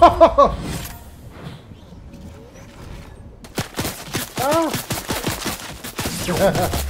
ah!